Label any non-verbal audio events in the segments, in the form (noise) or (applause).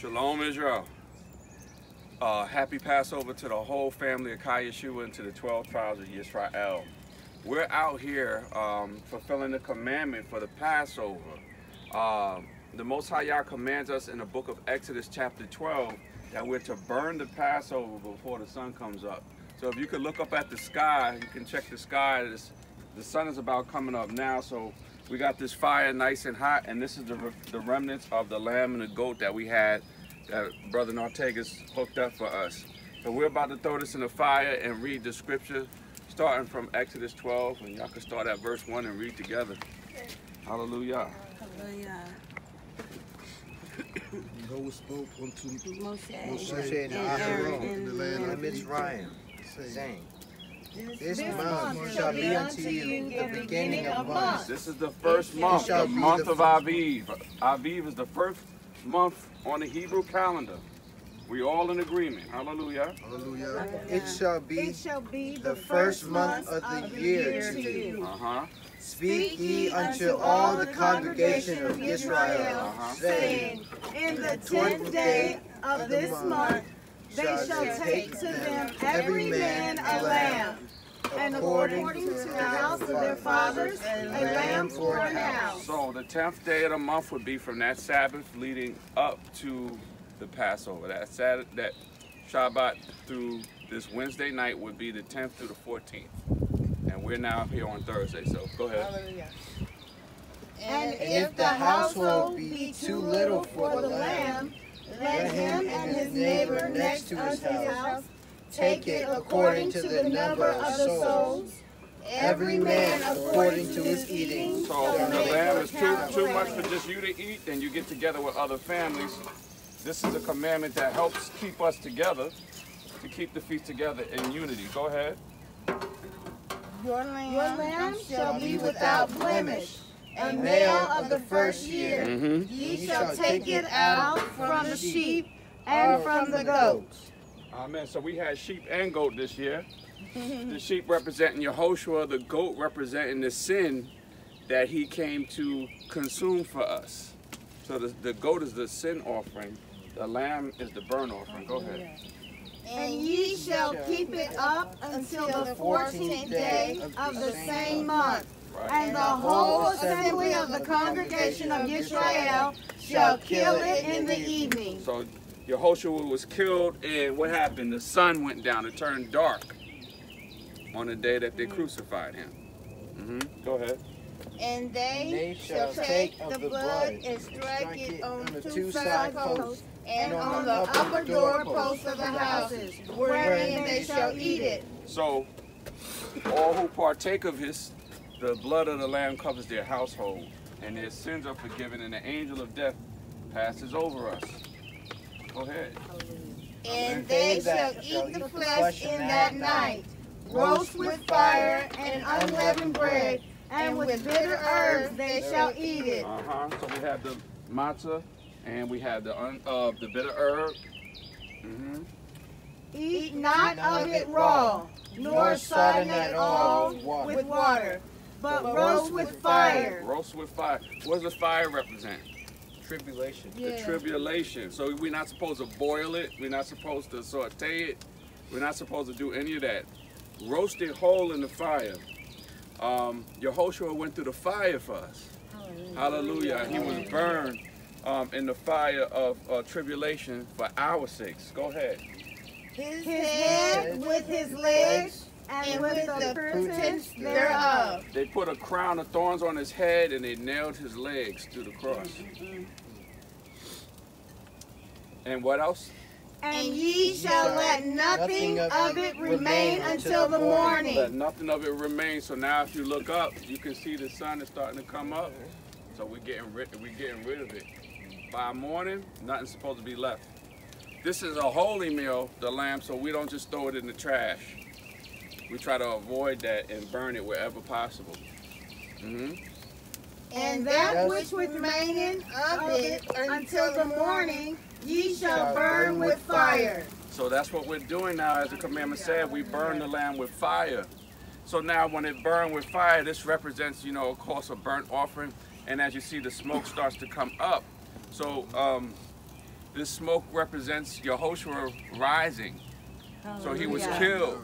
Shalom Israel. Uh, happy Passover to the whole family of Khai Yashua and to the 12 tribes of Yisrael. We're out here um, fulfilling the commandment for the Passover. Uh, the Most High Yah commands us in the book of Exodus chapter 12 that we're to burn the Passover before the sun comes up. So if you could look up at the sky, you can check the sky. The sun is about coming up now, so we got this fire nice and hot, and this is the, the remnants of the lamb and the goat that we had that Brother Nortega's hooked up for us. So we're about to throw this in the fire and read the scripture starting from Exodus 12, and y'all can start at verse 1 and read together. Hallelujah. Hallelujah. Noah spoke unto Moshe, Moshe and and Aaron Aaron in the land of Mitzrayim, saying, saying, This This month month shall be unto you the beginning of months. This is the first month, the month the of Aviv. Aviv is the first month on the Hebrew calendar. We all in agreement. Hallelujah. Hallelujah. It shall be It shall be the first month of the year to you. Uh-huh. Speak ye unto all the congregation of Israel, Uh-huh. saying, In the tenth day of this month, they shall take to them every man a lamb, and according to the house of their fathers, a lamb for an house. So the tenth day of the month would be from that Sabbath leading up to the Passover. That Saturday, that Shabbat through this Wednesday night would be the tenth through the fourteenth. And we're now here on Thursday. So go ahead. And if the household be too little for the lamb, let him and his neighbor next to his house take it according to the number of the souls, every man according to his eating. So if the lamb is too too much for just you to eat, then you get together with other families. This is a commandment that helps keep us together, to keep the feast together in unity. Go ahead. Your lamb shall be without blemish, a male of the first year. Mm-hmm. Ye shall take it out from the sheep and from the goats. Amen. So we had sheep and goat this year. (laughs) the sheep representing Yahoshua, the goat representing the sin that he came to consume for us. So the, the goat is the sin offering. The lamb is the burnt offering. Go ahead. And ye shall keep it up until the fourteenth day of the same month. Right. And the whole assembly of the congregation of Israel shall kill it in the evening. So Yahoshua was killed, and what happened? The sun went down. It turned dark on the day that they crucified him. hmm Go ahead. And they They shall take the blood and strike it on the two side posts and on the upper door posts of the houses, wherein they shall eat it. So all who partake of his, the blood of the lamb covers their household, and their sins are forgiven, and the angel of death passes over us. Go ahead. And they shall eat the flesh in that night, roast with fire and unleavened bread, and with bitter herbs they shall eat it. Uh-huh. So we have the matzah, and we have the un, uh, the bitter herb. Mm hmm Eat not of it raw, nor sodden at all with water, but roast with fire. Roast with fire. What does the fire represent? tribulation. The tribulation. So we're not supposed to boil it. We're not supposed to saute it. We're not supposed to do any of that. Roast it whole in the fire. Um, Yahoshua went through the fire for us. Hallelujah. He was burned um, in the fire of uh, tribulation for our sakes. Go ahead. His head with his legs and with the purtenance thereof. They put a crown of thorns on his head and they nailed his legs to the cross. Mm, mm, mm. And what else? And ye shall let nothing of it remain until the morning. Let nothing of it remain. So now if you look up, you can see the sun is starting to come up. So we're getting rid we're getting rid of it. By morning, nothing's supposed to be left. This is a holy meal, the lamb, so we don't just throw it in the trash. We try to avoid that and burn it wherever possible. hmm And that which remaineth of it until the morning ye shall burn with fire. So that's what we're doing now, as the commandment said, we burn the lamb with fire. So now when it burned with fire, this represents, you know, of course, a burnt offering. And as you see, the smoke starts to come up. So um, this smoke represents Yahoshua rising. So he was killed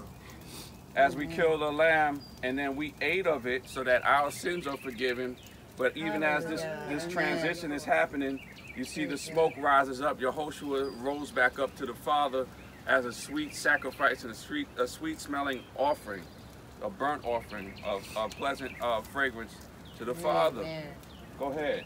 as we killed the lamb, and then we ate of it so that our sins are forgiven. But even as this, this transition is happening, you see the smoke rises up. Yahoshua rose back up to the Father as a sweet sacrifice and a sweet, a sweet smelling offering, a burnt offering of, of pleasant uh, fragrance to the Father. Go ahead.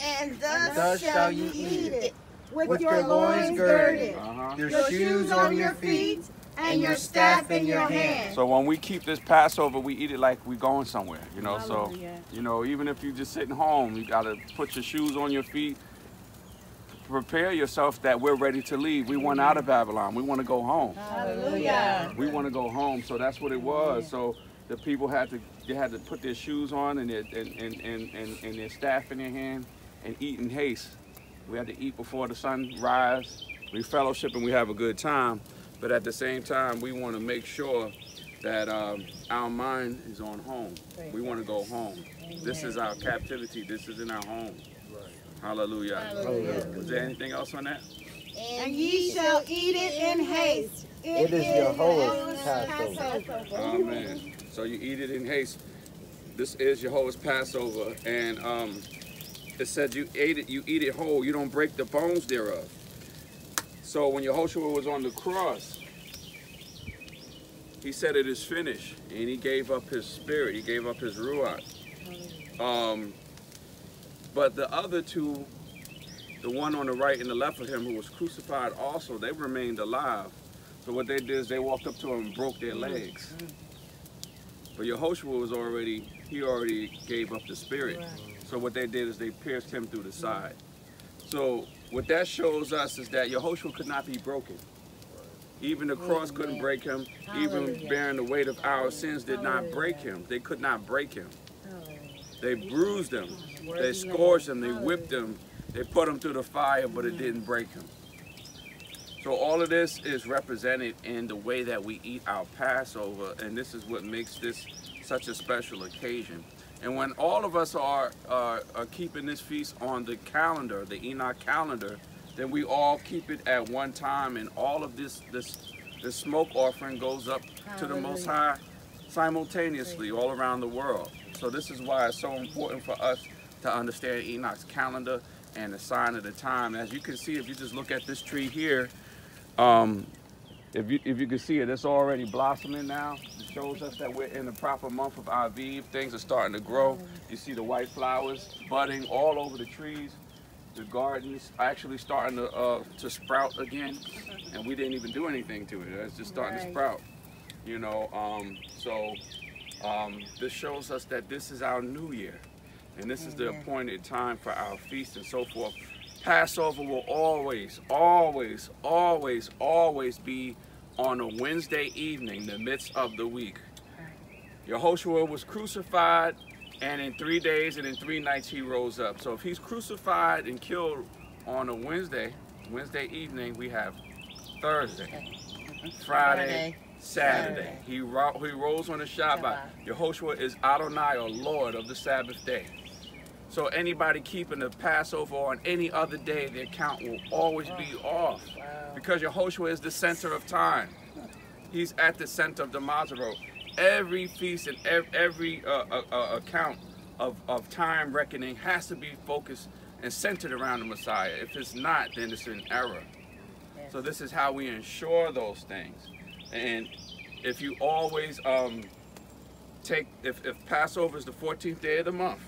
And thus, Thus shall you eat it, with, your loins girded, Uh-huh. Your, your shoes on your feet, and your staff in your hand. So when we keep this Passover, we eat it like we're going somewhere, you know. So, you know, even if you're just sitting home, you gotta put your shoes on your feet. Prepare yourself that we're ready to leave. We want out of Babylon. We want to go home. Hallelujah. We want to go home. So that's what it was. So the people had to they had to put their shoes on and their and, and, and, and, and their staff in their hand and eat in haste. We had to eat before the sun rise. We fellowship and we have a good time. But at the same time, we want to make sure that um, our mind is on home. We want to go home. This is our captivity. This is in our home. Hallelujah. Hallelujah. Was there anything else on that? And ye shall eat it in haste. It is Jehovah's Passover. Passover. Amen. So you eat it in haste. This is Jehovah's Passover, and um, it said you ate it, you eat it whole. You don't break the bones thereof. So when Yahoshua was on the cross, he said it is finished, and he gave up his spirit. He gave up his ruach. Um, but the other two, the one on the right and the left of him, who was crucified, also they remained alive. So what they did is they walked up to him and broke their legs. But Yahoshua was already, he already gave up the spirit. So what they did is they pierced him through the side. So what that shows us is that Yahoshua could not be broken. Even the cross couldn't break him. Even bearing the weight of our sins did not break him. They could not break him. They bruised him. They scourged him. They whipped him. They put him through the fire, but it didn't break him. So all of this is represented in the way that we eat our Passover, and this is what makes this such a special occasion. And when all of us are, are, are keeping this feast on the calendar, the Enoch calendar, then we all keep it at one time, and all of this this this smoke offering goes up to the Most High simultaneously all around the world. So this is why it's so important for us to understand Enoch's calendar and the sign of the time. As you can see, if you just look at this tree here, um, if you if you can see it, it's already blossoming now. It shows us that we're in the proper month of Aviv. Things are starting to grow. You see the white flowers budding all over the trees. The gardens actually starting to uh, to sprout again, and we didn't even do anything to it. It's just starting to sprout. You know, um, so um, this shows us that this is our new year, and this is the appointed time for our feast and so forth. Passover will always, always, always, always be on a Wednesday evening, the midst of the week. Yahoshua was crucified, and in three days and in three nights he rose up. So if he's crucified and killed on a Wednesday, Wednesday evening, we have Thursday, Friday, Saturday. He, ro- he rose on the Shabbat. Yahoshua is Adonai, or Lord of the Sabbath day. So anybody keeping the Passover on any other day, their count will always be off. Because Yahoshua is the center of time. He's at the center of the Mazzaroth. Every feast and every uh, uh, uh, account of, of time reckoning has to be focused and centered around the Messiah. If it's not, then it's an error. So this is how we ensure those things. And if you always um, take, if, if Passover is the 14th day of the month,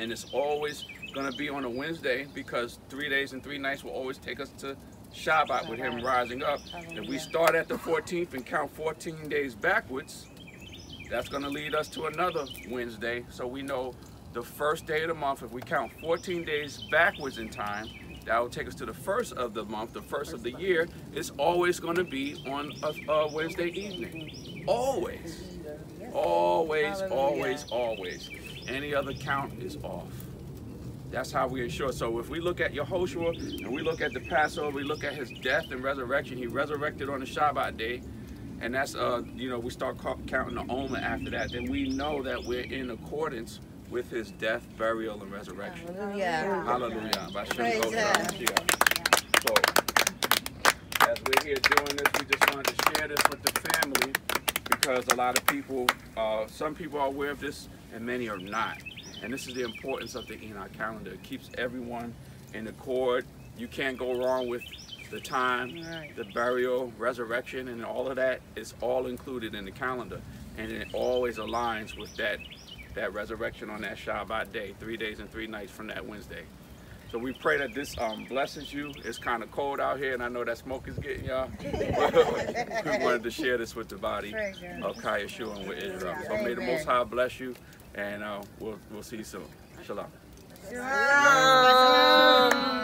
and it's always going to be on a Wednesday because three days and three nights will always take us to Shabbat with him rising up. If we start at the 14th and count 14 days backwards, that's going to lead us to another Wednesday. So we know the first day of the month, if we count 14 days backwards in time, that will take us to the first of the month, the first of the year. It's always going to be on a, a Wednesday evening. Always. Always, always, always. Any other count is off. That's how we ensure. So if we look at Yahoshua and we look at the Passover, we look at his death and resurrection. He resurrected on the Shabbat day, and that's uh, you know, we start counting the Omer after that. Then we know that we're in accordance with his death, burial, and resurrection. Hallelujah. Hallelujah. By Shem Praise Yahweh God. HaMashiach. as we're here doing this, we just wanted to share this with the family because a lot of people, uh, some people are aware of this and many are not. And this is the importance of the Enoch calendar. It keeps everyone in accord. You can't go wrong with the time, Right. the burial, resurrection, and all of that is all included in the calendar. And it always aligns with that, that resurrection on that Shabbat day, three days and three nights from that Wednesday. So we pray that this um, blesses you. It's kind of cold out here, and I know that smoke is getting y'all. (laughs) (laughs) we wanted to share this with the body of Khai Yashua and with Israel. So may the Most High bless you, and uh, we'll, we'll see you soon. Shalom. Shalom.